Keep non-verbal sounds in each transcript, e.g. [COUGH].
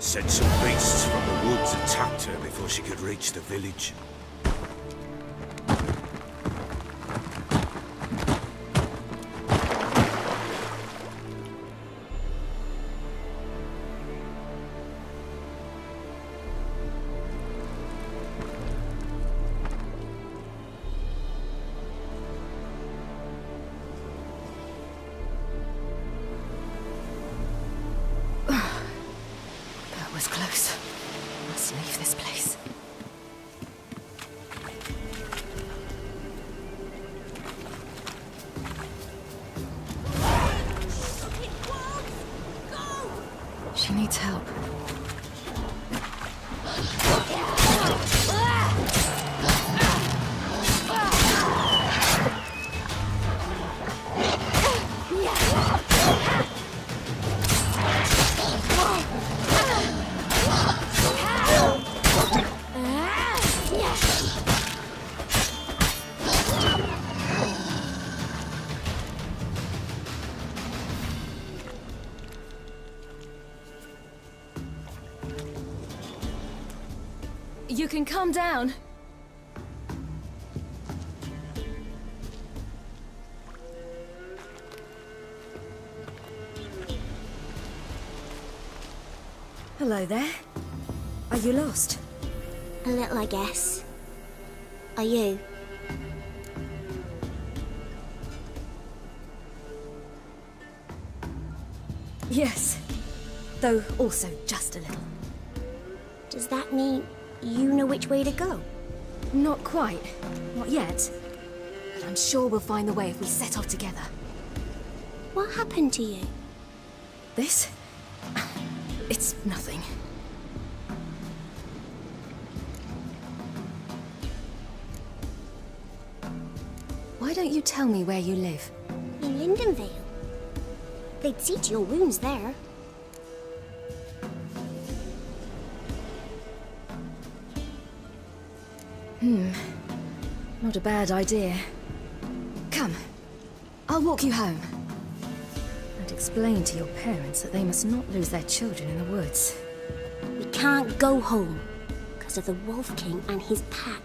Said some beasts from the woods attacked her before she could reach the village. She needs help. You can come down. Hello there. Are you lost? A little, I guess. Are you? Yes. Though also just a little. Does that mean you know which way to go? Not quite. Not yet. But I'm sure we'll find the way if we set off together. What happened to you? This? It's nothing. Why don't you tell me where you live? In Lindenvale. They'd see to your wounds there. Hmm. Not a bad idea. Come. I'll walk you home. And explain to your parents that they must not lose their children in the woods. We can't go home because of the Wolf King and his pack.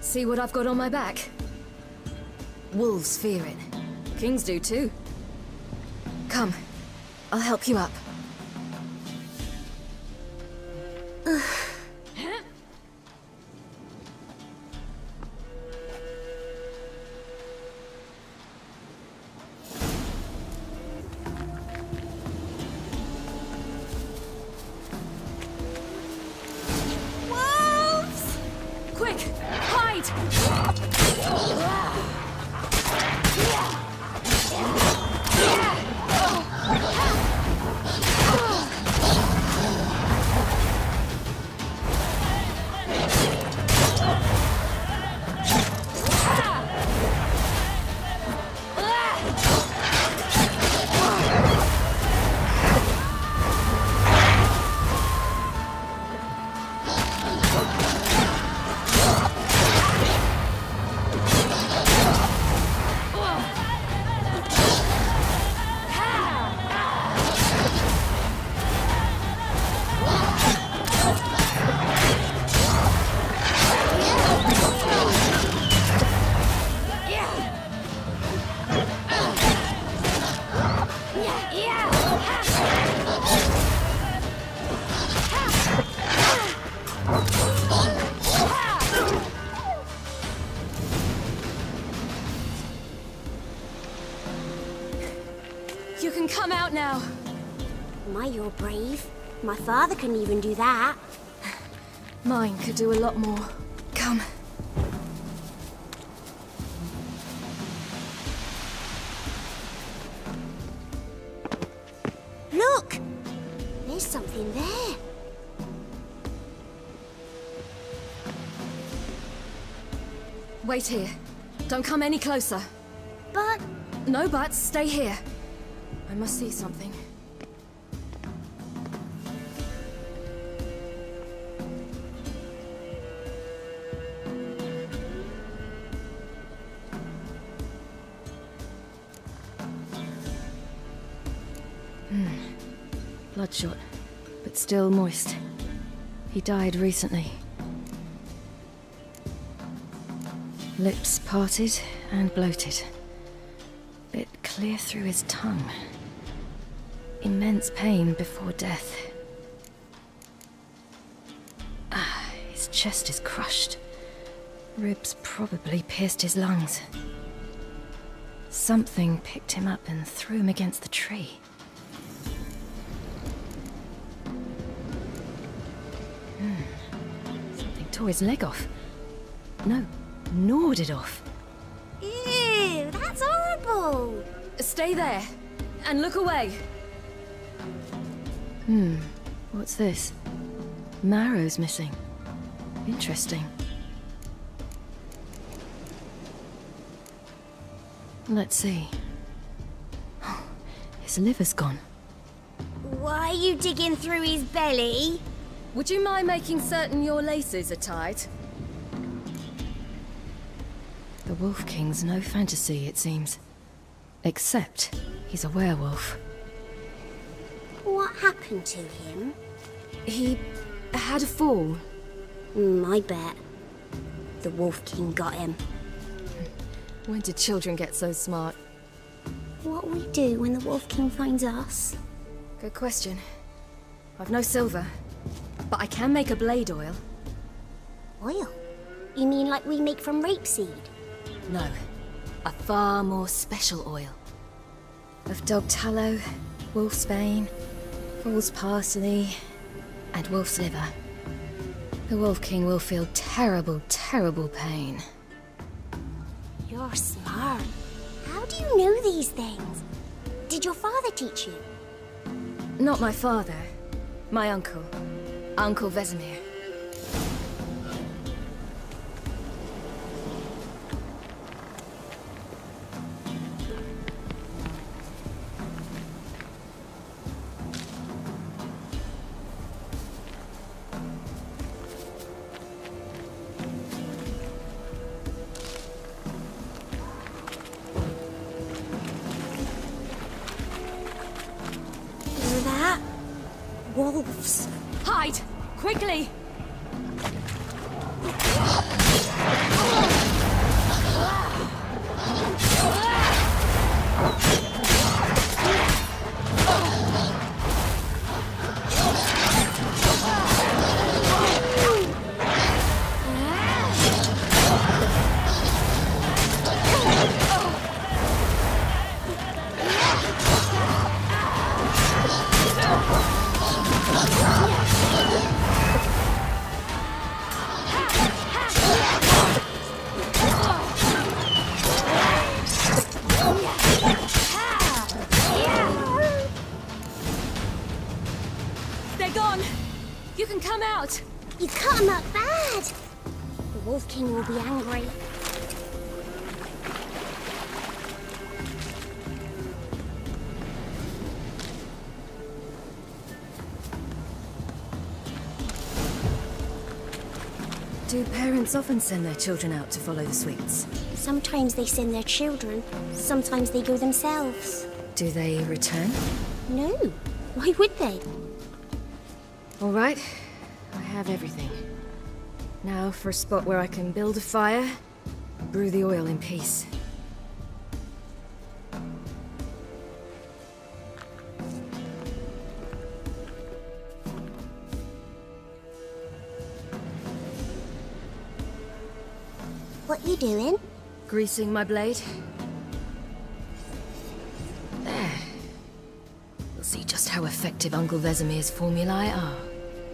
See what I've got on my back? Wolves fear it. Kings do too. Come. I'll help you up. Father couldn't even do that. Mine could do a lot more. Come. Look! There's something there. Wait here. Don't come any closer. But No buts. Stay here. I must see something. Bloodshot, but still moist. He died recently. Lips parted and bloated. Bit clear through his tongue. Immense pain before death. Ah, his chest is crushed. Ribs probably pierced his lungs. Something picked him up and threw him against the tree. Tore his leg off. No, gnawed it off. Ew, that's horrible. Stay there and look away. Hmm, what's this? Marrow's missing. Interesting. Let's see. [GASPS] His liver's gone. Why are you digging through his belly? Would you mind making certain your laces are tied? The Wolf King's no fantasy, it seems. Except he's a werewolf. What happened to him? He had a fall. Mm, I bet. The Wolf King got him. When did children get so smart? What we do when the Wolf King finds us? Good question. I've no silver, but I can make a blade oil. Oil? You mean like we make from rapeseed? No, a far more special oil. Of dog tallow, wolf's bane, fool's parsley, and wolf's liver. The Wolf King will feel terrible, terrible pain. You're smart. How do you know these things? Did your father teach you? Not my father, my uncle, Uncle Vesemir. That? Wolves. Quickly! You can come out! You cut him up bad. The Wolf King will be angry. Do parents often send their children out to follow the sweets? Sometimes they send their children. Sometimes they go themselves. Do they return? No. Why would they? All right, I have everything. Now for a spot where I can build a fire, brew the oil in peace. What you doing? Greasing my blade. There. We'll see just how effective Uncle Vesemir's formulae are.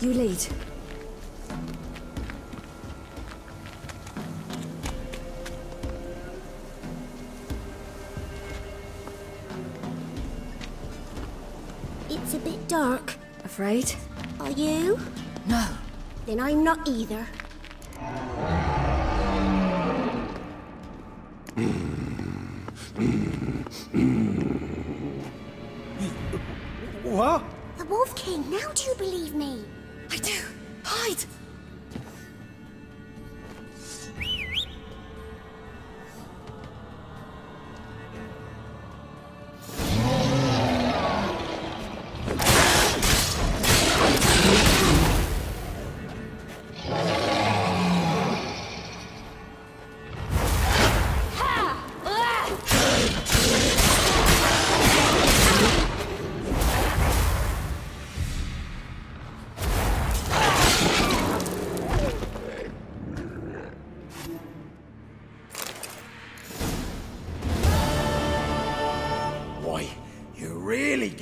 You lead. It's a bit dark. Afraid? Are you? No. Then I'm not either. What? The Wolf King, now do you believe me? I do. Hide!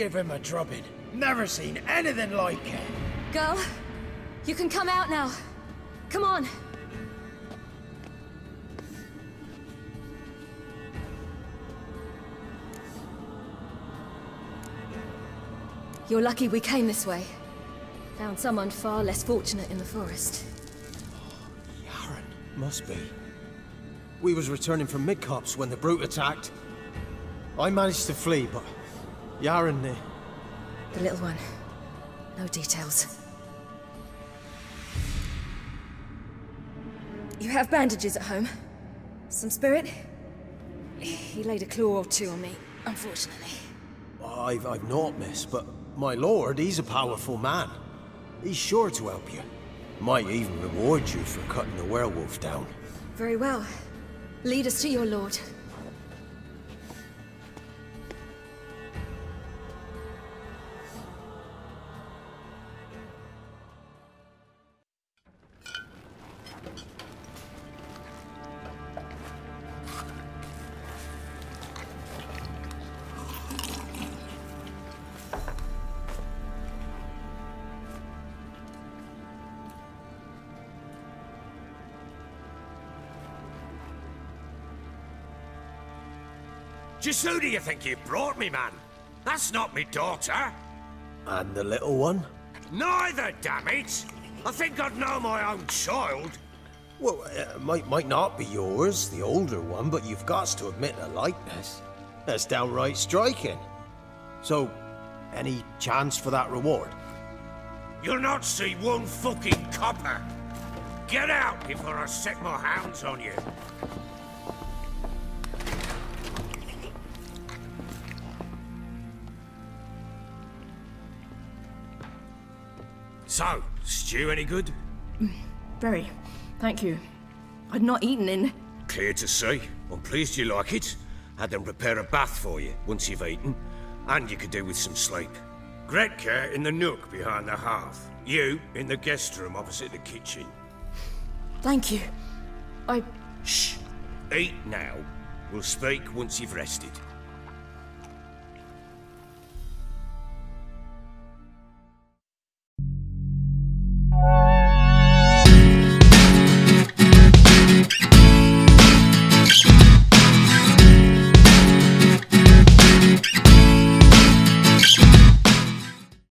Give him a drubbing. Never seen anything like it. Girl, you can come out now. Come on. You're lucky we came this way. Found someone far less fortunate in the forest. Yaren, must be. We was returning from Midcopse when the brute attacked. I managed to flee, but Yaren, uh, The little one. No details. You have bandages at home? Some spirit? He laid a claw or two on me, unfortunately. I've, I've not, miss, but my lord, he's a powerful man. He's sure to help you. Might even reward you for cutting the werewolf down. Very well. Lead us to your lord. Just who do you think you brought me, man? That's not me daughter. And the little one? Neither, damn it! I think I'd know my own child. Well, it might, might not be yours, the older one, but you've got to admit a likeness. That's downright striking. So, any chance for that reward? You'll not see one fucking copper. Get out before I set my hounds on you. So, stew any good? Very. Thank you. I'd not eaten in. Clear to see. I'm pleased you like it. Had them prepare a bath for you once you've eaten, and you could do with some sleep. Gretka in the nook behind the hearth. You in the guest room opposite the kitchen. Thank you. I. Shh. Eat now. We'll speak once you've rested.